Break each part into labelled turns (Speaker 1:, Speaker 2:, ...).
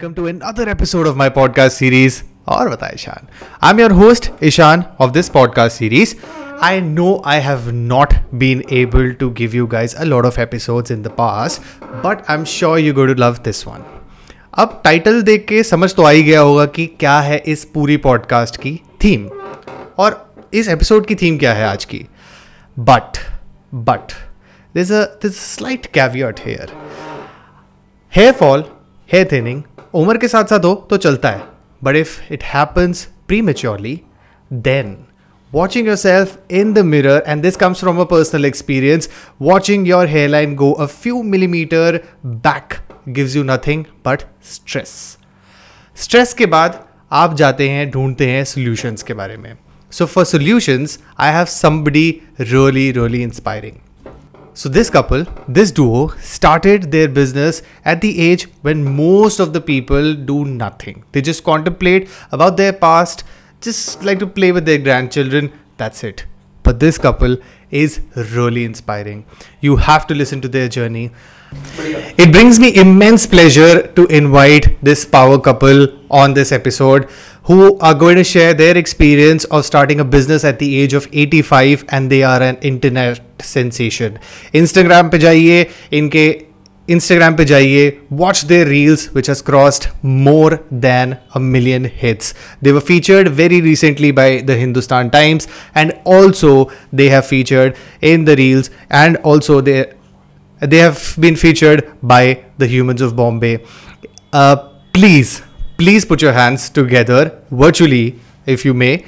Speaker 1: Welcome to another episode of my podcast series और बताए Ishaan. I am your host Ishaan of this podcast series I know I have not been able to give you guys a lot of episodes in the past but I am sure you go to love this one अब title देख के समझ तो आ ही गया होगा कि क्या है इस पूरी पॉडकास्ट की थीम और इस एपिसोड की थीम क्या है आज की? But but this slight caveat hair hair fall hair thinning उम्र के साथ साथ हो तो चलता है। But if it happens premature then watching yourself in the mirror and this comes from a personal experience watching your hairline go a few millimetre back gives you nothing but stress stress के बाद आप जाते हैं, ढूंढते हैं solutions के बारे में। So for solutions I have somebody really really inspiring so, this couple, this duo, started their business at the age when most of the people do nothing. They just contemplate about their past, just like to play with their grandchildren. That's it. But this couple is really inspiring. You have to listen to their journey. It brings me immense pleasure to invite this power couple on this episode who are going to share their experience of starting a business at the age of 85 and they are an internet sensation. Instagram पे जाइए इनके Instagram पे जाइए watch their reels which has crossed more than a million hits. They were featured very recently by the Hindustan Times and also they have featured in the reels and also they they have been featured by the humans of Bombay. Uh, please please put your hands together, virtually, if you may,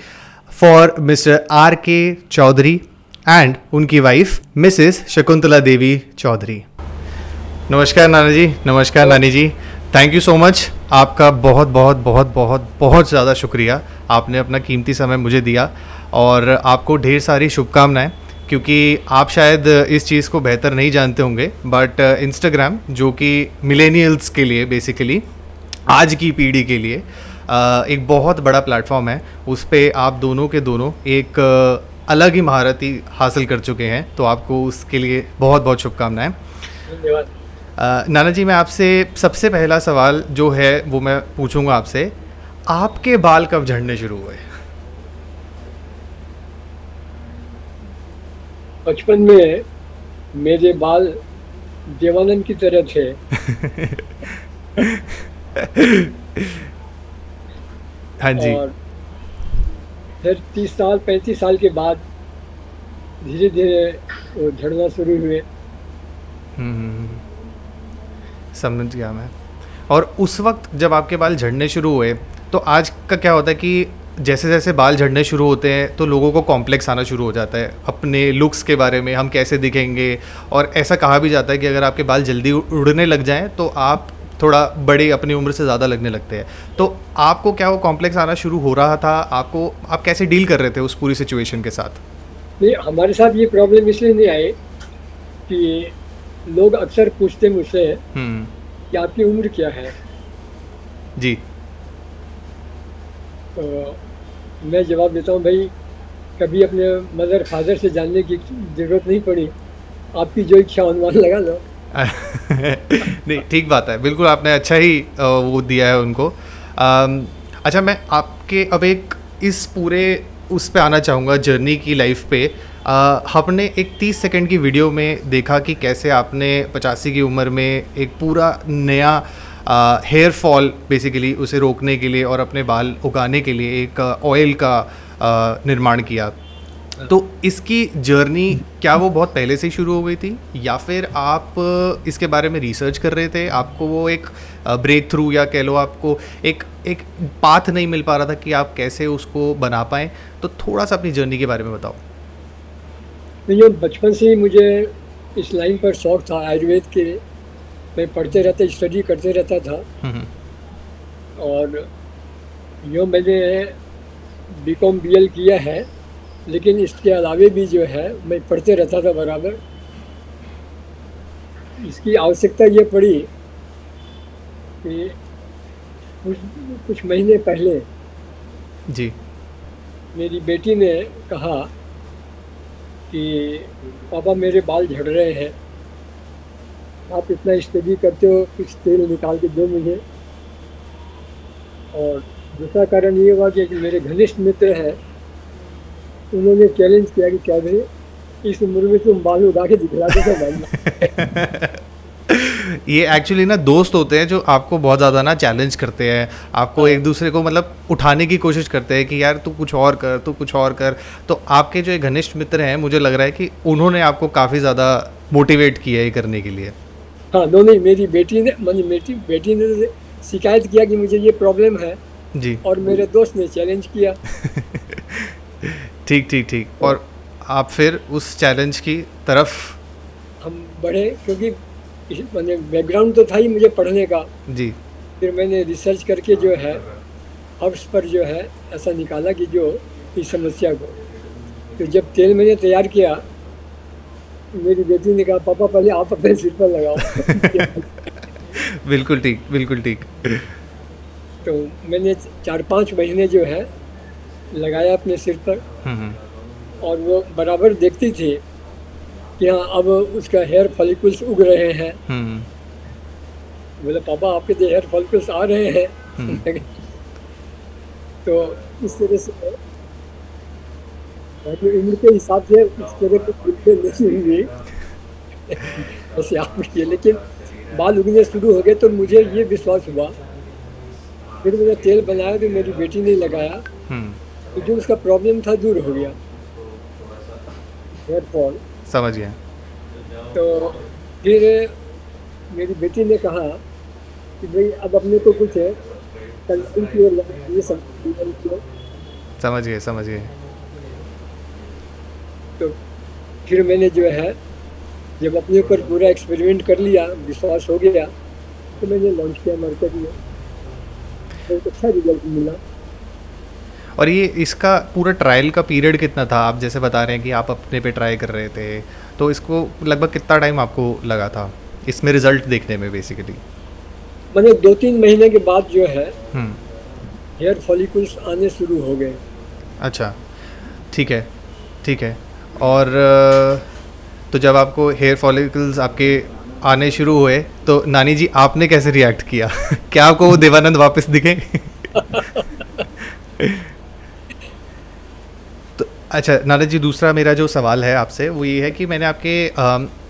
Speaker 1: for Mr. R.K. Chaudhary and उनकी wife Mrs Shakuntala Devi Chaudhary नमस्कार नाना जी नमस्कार नानी जी thank you so much आपका बहुत बहुत बहुत बहुत बहुत ज़्यादा शुक्रिया आपने अपना कीमती समय मुझे दिया और आपको ढेर सारी शुभकामनाएँ, क्योंकि आप शायद इस चीज़ को बेहतर नहीं जानते होंगे बट इंस्टाग्राम जो कि मिलेनियल्स के लिए बेसिकली आज की पीढ़ी के लिए एक बहुत बड़ा प्लेटफॉर्म है। उस पर आप दोनों के दोनों एक अलग ही महारत ही हासिल कर चुके हैं। तो आपको उसके लिए बहुत बहुत शुभकामनाएँ नाना जी मैं आपसे सबसे पहला सवाल जो है वो मैं पूछूँगा आपसे। आपके बाल कब झड़ने शुरू हुए?
Speaker 2: बचपन में मेरे बाल देवानंद की तरह थे।
Speaker 1: हाँ जी।
Speaker 2: और फिर तीस साल पैंतीस साल के बाद धीरे धीरे वो झड़ना शुरू हुए।
Speaker 1: हम्म, हम्म, हम्म। समझ गया मैं। और उस वक्त जब आपके बाल झड़ने शुरू हुए तो आज का क्या होता है कि जैसे जैसे बाल झड़ने शुरू होते हैं तो लोगों को कॉम्प्लेक्स आना शुरू हो जाता है। अपने लुक्स के बारे में हम कैसे दिखेंगे? और ऐसा कहा भी जाता है कि अगर आपके बाल जल्दी उड़ने लग जाएँ तो आप थोड़ा बड़े अपनी उम्र से ज़्यादा लगने लगते हैं। तो आपको क्या वो कॉम्प्लेक्स आना शुरू हो रहा था? आपको आप कैसे डील कर रहे थे उस पूरी सिचुएशन के साथ?
Speaker 2: नहीं हमारे साथ ये प्रॉब्लम इसलिए नहीं आई कि लोग अक्सर पूछते मुझसे हम्म। कि आपकी उम्र क्या है?
Speaker 1: जी।
Speaker 2: तो मैं जवाब देता हूँ भाई कभी अपने मदर फादर से जानने की ज़रूरत नहीं पड़ी। आपकी जो इच्छा अनुमान लगा लो।
Speaker 1: नहीं, ठीक बात है। बिल्कुल आपने अच्छा ही वो दिया है उनको। अच्छा मैं आपके अब एक इस पूरे उस पे आना चाहूँगा, जर्नी की लाइफ पे। हमने एक तीस सेकंड की वीडियो में देखा कि कैसे आपने पचासी की उम्र में एक पूरा नया हेयर फॉल बेसिकली उसे रोकने के लिए और अपने बाल उगाने के लिए एक ऑयल का निर्माण किया। तो इसकी जर्नी क्या वो बहुत पहले से ही शुरू हो गई थी? या फिर आप इसके बारे में रिसर्च कर रहे थे? आपको वो एक ब्रेक थ्रू या कह लो आपको एक एक पाथ नहीं मिल पा रहा था कि आप कैसे उसको बना पाएँ? तो थोड़ा सा अपनी जर्नी के बारे में बताओ।
Speaker 2: ये बचपन से ही मुझे इस लाइन पर शौक था आयुर्वेद के। मैं पढ़ते रहते स्टडी करते रहता था। हम्म, हम्म। और यो मैंने बी कॉम बी एल किया है। लेकिन इसके अलावे भी जो है मैं पढ़ते रहता था बराबर। इसकी आवश्यकता ये पड़ी कि कुछ कुछ महीने पहले
Speaker 1: जी।
Speaker 2: मेरी बेटी ने कहा कि पापा मेरे बाल झड़ रहे हैं। आप इतना स्टडी करते हो कुछ तेल निकाल के दो मुझे। और दूसरा कारण ये हुआ कि मेरे घनिष्ठ मित्र हैं उन्होंने चैलेंज किया कि चौधरी इस उम्र में तुम बाल उगा के दिखला दो तो
Speaker 1: ये एक्चुअली ना दोस्त होते हैं जो आपको बहुत ज़्यादा ना चैलेंज करते हैं। आपको एक दूसरे को मतलब उठाने की कोशिश करते हैं कि यार तू कुछ और कर तू कुछ और कर। तो आपके जो एक घनिष्ठ मित्र हैं मुझे लग रहा है कि उन्होंने आपको काफ़ी ज़्यादा मोटिवेट किया है ये करने के लिए।
Speaker 2: हाँ दो नहीं मेरी बेटी ने मतलब मेरी बेटी ने शिकायत किया कि मुझे ये प्रॉब्लम है।
Speaker 1: जी।
Speaker 2: और मेरे दोस्त ने चैलेंज किया।
Speaker 1: ठीक ठीक ठीक। और आप फिर उस चैलेंज की तरफ़?
Speaker 2: हम बढ़े क्योंकि मैंने बैकग्राउंड तो था ही मुझे पढ़ने का।
Speaker 1: जी।
Speaker 2: फिर मैंने रिसर्च करके जो है हर्ब्स पर जो है ऐसा निकाला कि जो इस समस्या को। तो जब तेल मैंने तैयार किया मेरी बेटी ने कहा पापा पहले आप अपने सिर पर लगाओ।
Speaker 1: बिल्कुल ठीक बिल्कुल ठीक।
Speaker 2: तो मैंने चार पाँच महीने जो है लगाया अपने सिर पर।
Speaker 1: हम्म, हम्म,
Speaker 2: और वो बराबर देखती थी कि हाँ अब उसका हेयर फॉलिकल्स उग रहे हैं।
Speaker 1: हम्म,
Speaker 2: बोले पापा आपके तो हेयर फॉलिकल्स आ रहे हैं। तो इस तरह से बाकी उम्र के हिसाब से इस तरह की दिक्कत नहीं हुई ऐसे आप लेकिन बाल उगने शुरू हो गए तो मुझे ये विश्वास हुआ। फिर मैंने तेल बनाया तो मेरी बेटी ने लगाया। तो जो उसका प्रॉब्लम था दूर हो गया।
Speaker 1: समझ गया।
Speaker 2: तो फिर मेरी बेटी ने कहा कि भाई अब अपने को कुछ है की ओर चाहिए सब।
Speaker 1: समझ गए समझ गए।
Speaker 2: तो फिर मैंने जो है जब अपने ऊपर पूरा एक्सपेरिमेंट कर लिया विश्वास हो गया तो मैंने लॉन्च किया मार्केट में। बहुत अच्छा रिज़ल्ट मिला।
Speaker 1: और ये इसका पूरा ट्रायल का पीरियड कितना था? आप जैसे बता रहे हैं कि आप अपने पे ट्राई कर रहे थे तो इसको लगभग कितना टाइम आपको लगा था? इसमें रिज़ल्ट देखने में बेसिकली
Speaker 2: मैंने दो तीन महीने के बाद जो है
Speaker 1: हम्म।
Speaker 2: हेयर फॉलिकल्स आने शुरू हो गए।
Speaker 1: अच्छा। ठीक है। ठीक है। और तो जब आपको हेयर फॉलिकल्स आपके आने शुरू हुए तो नानी जी आपने कैसे रिएक्ट किया? क्या आपको वो देवानंद वापस दिखे? अच्छा नारद जी दूसरा मेरा जो सवाल है आपसे वो ये है कि मैंने आपके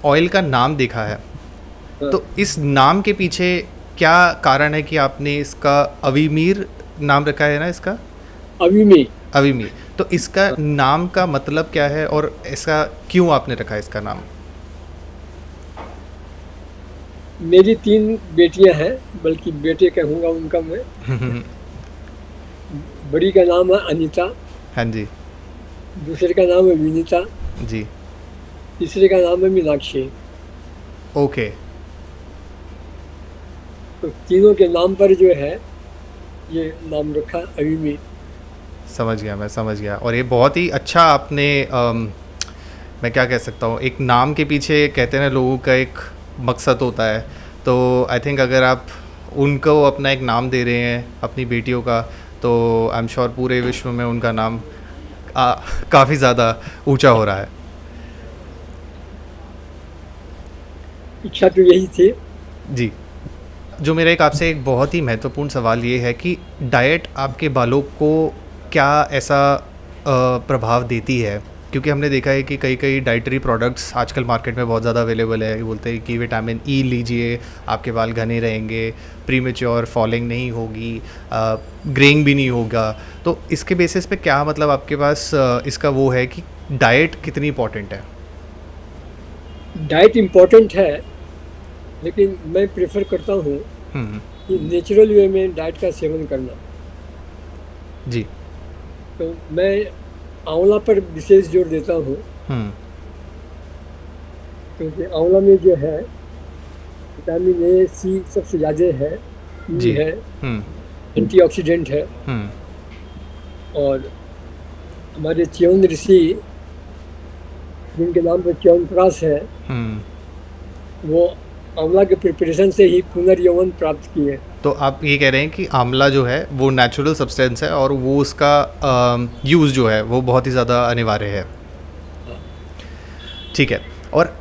Speaker 1: ऑयल का नाम देखा है। तो इस नाम के पीछे क्या कारण है कि आपने इसका अवीमीर नाम रखा है ना इसका?
Speaker 2: अभी में
Speaker 1: अवीमीर। तो इसका नाम का मतलब क्या है और इसका क्यों आपने रखा है इसका नाम?
Speaker 2: मेरी तीन बेटियाँ हैं बल्कि बेटे कहूँगा उनका मैं। बड़ी का नाम है अनीता।
Speaker 1: हाँ जी।
Speaker 2: दूसरे का नाम है विनीता।
Speaker 1: जी।
Speaker 2: तीसरे का नाम है मीनाक्षी।
Speaker 1: ओके।
Speaker 2: तो तीनों के नाम पर जो है ये नाम रखा अभी में
Speaker 1: समझ गया मैं समझ गया। और ये बहुत ही अच्छा आपने अम, मैं क्या कह सकता हूँ एक नाम के पीछे कहते हैं ना लोगों का एक मकसद होता है। तो आई थिंक अगर आप उनको अपना एक नाम दे रहे हैं अपनी बेटियों का तो आई एम श्योर पूरे विश्व में उनका नाम काफ़ी ज़्यादा ऊँचा हो रहा है।
Speaker 2: इच्छा तो यही थी।
Speaker 1: जी। जो मेरा एक आपसे एक बहुत ही महत्वपूर्ण सवाल ये है कि डाइट आपके बालों को क्या ऐसा प्रभाव देती है? क्योंकि हमने देखा है कि कई कई डाइटरी प्रोडक्ट्स आजकल मार्केट में बहुत ज़्यादा अवेलेबल है। बोलते हैं कि विटामिन ई e लीजिए आपके बाल घने रहेंगे प्री मेच्योर फॉलिंग नहीं होगी ग्रेइंग भी नहीं होगा। तो इसके बेसिस पे क्या मतलब आपके पास इसका वो है कि डाइट कितनी इम्पोर्टेंट है?
Speaker 2: डाइट इम्पोर्टेंट है लेकिन मैं प्रेफर करता हूँ
Speaker 1: हम्म,
Speaker 2: कि नेचुरल वे में डाइट का सेवन करना।
Speaker 1: जी।
Speaker 2: तो मैं आंवला पर विशेष ज़ोर देता हूँ।
Speaker 1: हम्म,
Speaker 2: क्योंकि आंवला में जो है विटामिन ए सी सबसे ज़्यादा है
Speaker 1: जी।
Speaker 2: है
Speaker 1: हम्म,
Speaker 2: एंटीऑक्सीडेंट है।
Speaker 1: हम्म,
Speaker 2: और हमारे च्यवन ऋषि जिनके नाम पर च्यवनप्राश है। वो आंवला के प्रिपरेशन से ही पुनर्यौवन प्राप्त किए।
Speaker 1: तो आप ये कह रहे हैं कि आंवला जो है, वो नेचुरल सब्सटेंस है और वो उसका यूज़ जो है, वो बहुत ही ज़्यादा अनिवार्य है। ठीक है। और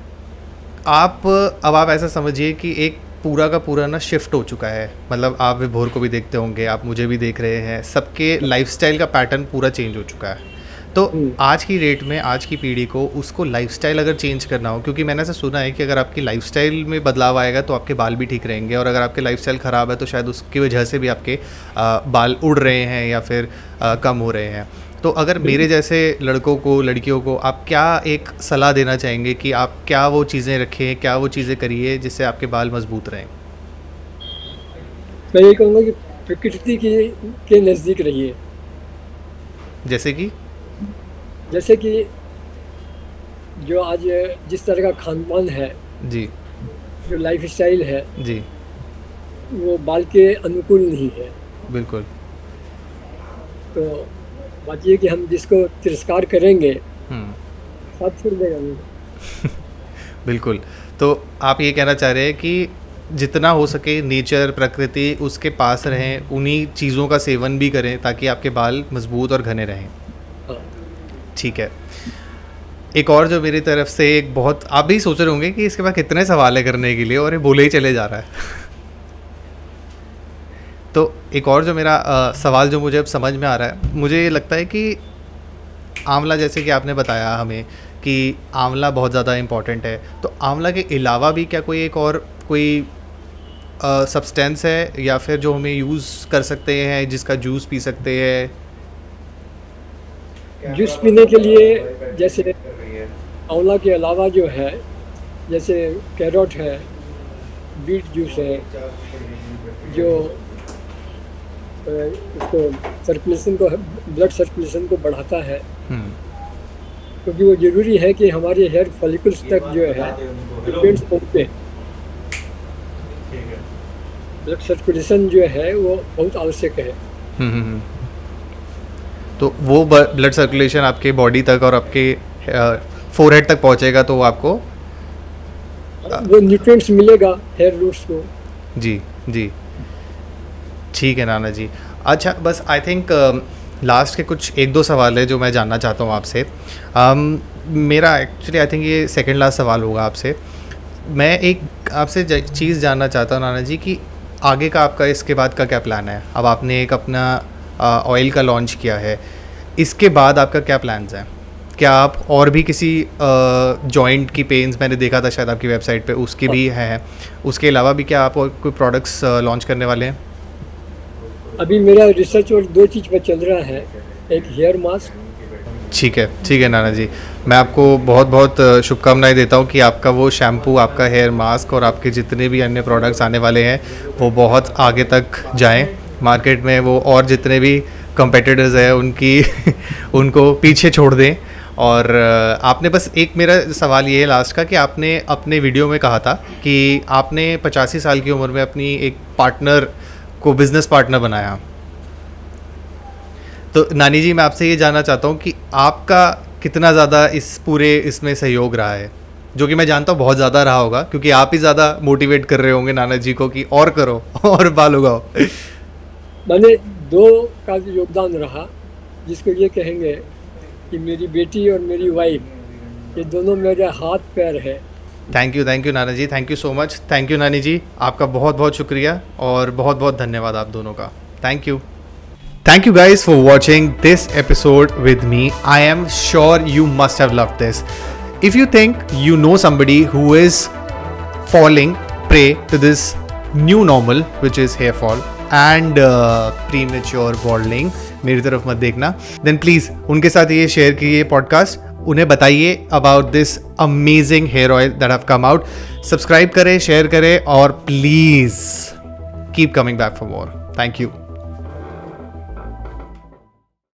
Speaker 1: आप, अब आप ऐसा समझिए कि एक पूरा का पूरा ना शिफ्ट हो चुका है। मतलब आप विभोर को भी देखते होंगे, आप मुझे भी देख रहे हैं, सबके लाइफस्टाइल का पैटर्न पूरा चेंज हो चुका है। तो
Speaker 2: हम्म।
Speaker 1: आज की डेट में आज की पीढ़ी को उसको लाइफस्टाइल अगर चेंज करना हो क्योंकि मैंने ऐसा सुना है कि अगर आपकी लाइफस्टाइल में बदलाव आएगा तो आपके बाल भी ठीक रहेंगे और अगर आपके लाइफस्टाइल ख़राब है तो शायद उसकी वजह से भी आपके आ, बाल उड़ रहे हैं या फिर आ, कम हो रहे हैं। तो अगर मेरे जैसे लड़कों को लड़कियों को आप क्या एक सलाह देना चाहेंगे कि आप क्या वो चीज़ें रखें क्या वो चीज़ें करिए जिससे आपके बाल मज़बूत रहें?
Speaker 2: मैं ये कहूँगा कि प्रकृति के के नज़दीक रहिए।
Speaker 1: जैसे कि?
Speaker 2: जैसे कि जो आज जिस तरह का खान पान है
Speaker 1: जी।
Speaker 2: जो लाइफ स्टाइल है
Speaker 1: जी।
Speaker 2: वो बाल के अनुकूल नहीं है।
Speaker 1: बिल्कुल।
Speaker 2: तो बात ये कि हम जिसको तिरस्कार करेंगे
Speaker 1: हम्म।
Speaker 2: साथ छोड़ देगा
Speaker 1: बिल्कुल। तो आप ये कहना चाह रहे हैं कि जितना हो सके नेचर प्रकृति उसके पास रहें उन्हीं चीज़ों का सेवन भी करें ताकि आपके बाल मज़बूत और घने रहें। ठीक है। एक और जो मेरी तरफ़ से एक बहुत आप भी सोच रहे होंगे कि इसके बाद कितने सवाल है करने के लिए और ये बोले ही चले जा रहा है। तो एक और जो मेरा अ, सवाल जो मुझे अब समझ में आ रहा है मुझे ये लगता है कि आंवला जैसे कि आपने बताया हमें कि आंवला बहुत ज़्यादा इंपॉर्टेंट है तो आंवला के अलावा भी क्या कोई एक और कोई सब्सटेंस है या फिर जो हमें यूज़ कर सकते हैं जिसका जूस पी सकते हैं?
Speaker 2: जूस पीने के लिए जैसे आंवला के अलावा जो है जैसे कैरोट है बीट जूस है जो उसको सर्कुलेशन को ब्लड सर्कुलेशन को बढ़ाता है।
Speaker 1: हम्म,
Speaker 2: क्योंकि वो ज़रूरी है कि हमारे हेयर फॉलिकल्स तक जो है न्यूट्रिएंट्स पहुँचे। ब्लड सर्कुलेशन जो है वो बहुत आवश्यक है।
Speaker 1: हम्म, हम्म। तो वो ब्लड सर्कुलेशन आपके बॉडी तक और आपके फोरहेड तक पहुंचेगा तो वो आपको
Speaker 2: वो न्यूट्रिएंट्स मिलेगा हेयर रूट्स को।
Speaker 1: जी जी। ठीक है नाना जी। अच्छा बस आई थिंक लास्ट के कुछ एक दो सवाल है जो मैं जानना चाहता हूँ आपसे। um, मेरा एक्चुअली आई थिंक ये सेकंड लास्ट सवाल होगा आपसे। मैं एक आपसे चीज़ जानना चाहता हूँ नाना जी कि आगे का आपका इसके बाद का क्या प्लान है? अब आपने एक अपना ऑयल का लॉन्च किया है। इसके बाद आपका क्या प्लान्स हैं? क्या आप और भी किसी जॉइंट की पेन्स मैंने देखा था शायद आपकी वेबसाइट पे उसकी भी है। उसके अलावा भी क्या आप और कोई प्रोडक्ट्स लॉन्च करने वाले हैं?
Speaker 2: अभी मेरा रिसर्च और दो चीज़ पर चल रहा है एक हेयर मास्क
Speaker 1: ठीक है ठीक है नाना जी। मैं आपको बहुत बहुत शुभकामनाएँ देता हूँ कि आपका वो शैम्पू आपका हेयर मास्क और आपके जितने भी अन्य प्रोडक्ट्स आने वाले हैं वो बहुत आगे तक जाएँ। मार्केट में वो और जितने भी कंपेटिटर्स हैं, उनकी उनको पीछे छोड़ दें। और आपने बस एक मेरा सवाल ये है लास्ट का कि आपने अपने वीडियो में कहा था कि आपने पचासी साल की उम्र में अपनी एक पार्टनर को बिज़नेस पार्टनर बनाया। तो नानी जी, मैं आपसे ये जानना चाहता हूँ कि आपका कितना ज़्यादा इस पूरे इसमें सहयोग रहा है? जो कि मैं जानता हूँ बहुत ज़्यादा रहा होगा, क्योंकि आप ही ज़्यादा मोटिवेट कर रहे होंगे नाना जी को कि और करो, और बाल उगाओ।
Speaker 2: मैंने दो का योगदान रहा, जिसको ये कहेंगे कि मेरी बेटी और मेरी वाइफ ये दोनों मेरे हाथ पैर है।
Speaker 1: थैंक यू थैंक यू नानी जी thank you so much thank you नानी जी आपका बहुत बहुत शुक्रिया और बहुत बहुत धन्यवाद आप दोनों का। Thank you thank you guys for watching this episode with me I am sure you must have love this if you think you know somebody who is falling prey to this new normal which is hair fall and premature balding, मेरी तरफ़ मत देखना। Then please उनके साथ ये share कीजिए podcast उन्हें बताइए about this amazing hair oil that have come out subscribe करें शेयर करें और please keep coming back for more thank you